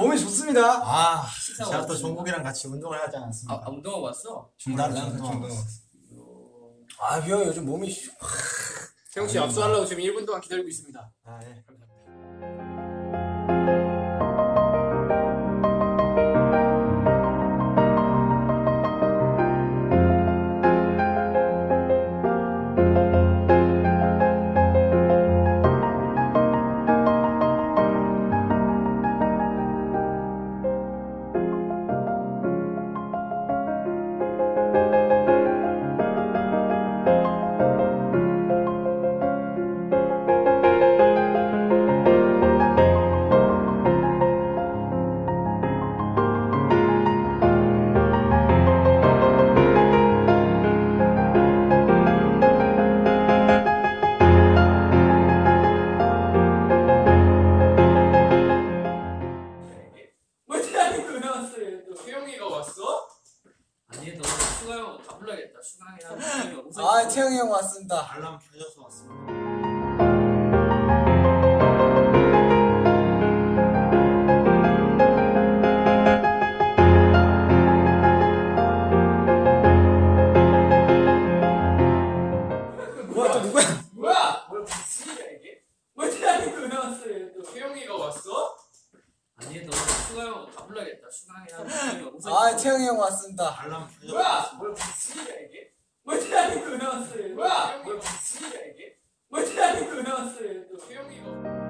몸이 좋습니다. 아, 식사 제가 또 왔습니다. 종국이랑 같이 운동을 하지 않았습니까? 아, 아 운동하고 왔어? 중단을 나랑 같이 운동하고 운동하고 왔어요. 아, 형 요즘 몸이 태용 씨 압수하려고 지금 1분 동안 기다리고 있습니다. 아, 예. 왜 형다 불러야겠다. 우선 아, 태영이 형 왔습니다. 알람 뭐야? 무슨 일이야 이게? 왜 나왔어요? 뭐야? 뭐야 무슨 일이야 이게? 나왔어요? 또 태용이가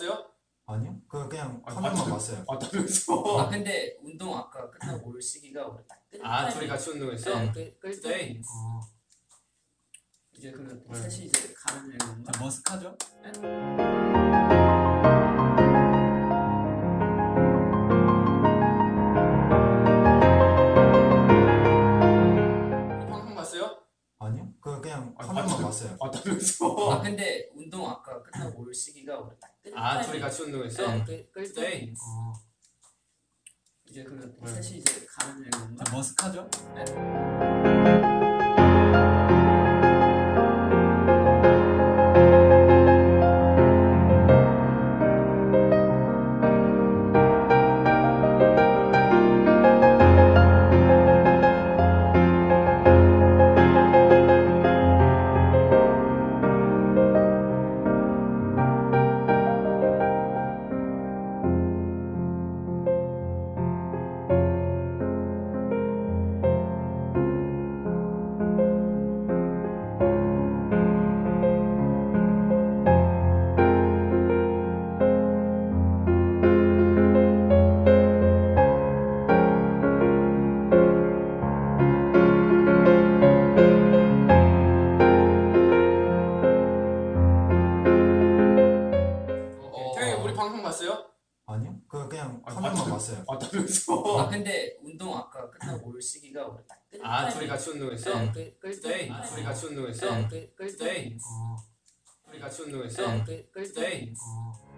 봤어요? 아니요? 그 그냥 아, 화면만 맞죠? 봤어요. 왔다면서? 아 근데 운동 아까 끝나고 올 시기가 우리 딱 끝. 아 둘이 같이 운동했어? 네, 끝- 끝 네. 어, 이제 그러면 네. 셋이 이제 가는 건가? 머스카죠? 우리 방송 봤어요? 아니요? 그 그냥 아, 화면만 맞죠? 봤어요. 왔다면서? 아 근데 운동 아까 끝나고 올 시기가 우리 딱 끝. 아 둘이 같이 운동했어? 네, 끝- 끝- 네. 어, 이제 그러면 네. 셋이 이제 가는 건가? 머스카죠? 어, 같이 운동했어? 끝- 네. 아, 둘이 같이 운동했어? 네, 네. 어, 둘이 같이 운동했어? 네, 끝- 끝-